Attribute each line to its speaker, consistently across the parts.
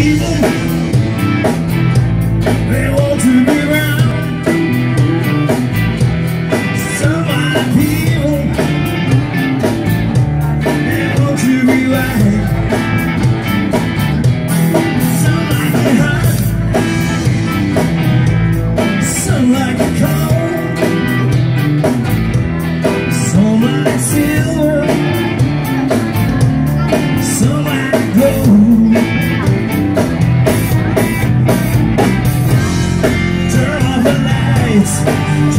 Speaker 1: reason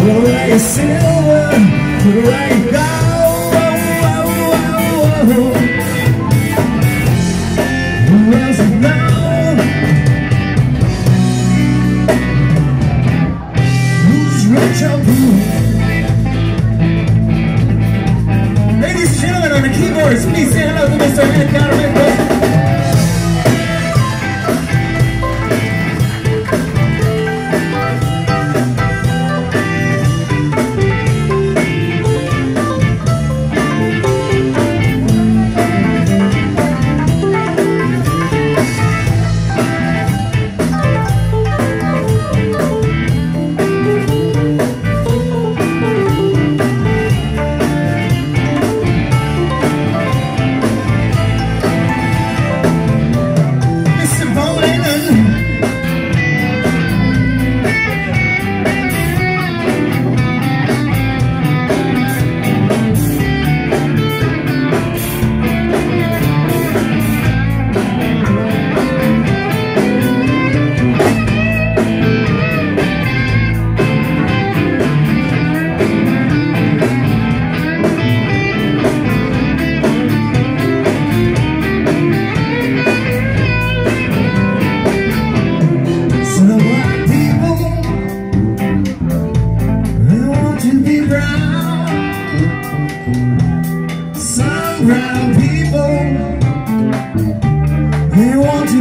Speaker 1: Right silver, right gold, oh, oh, oh, oh.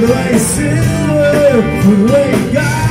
Speaker 1: the way see, the way God.